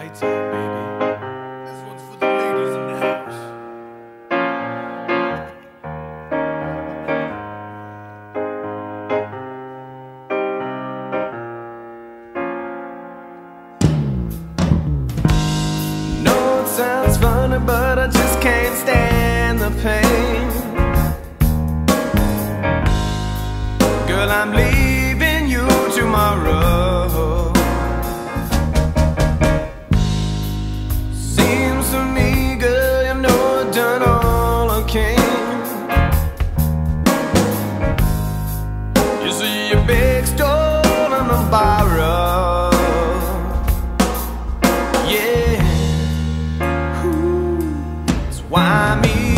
lights out, baby. This one's for the ladies in the house. No, it sounds funny, but I just can't stand the pain. Girl, I'm leaving you tomorrow. Why me?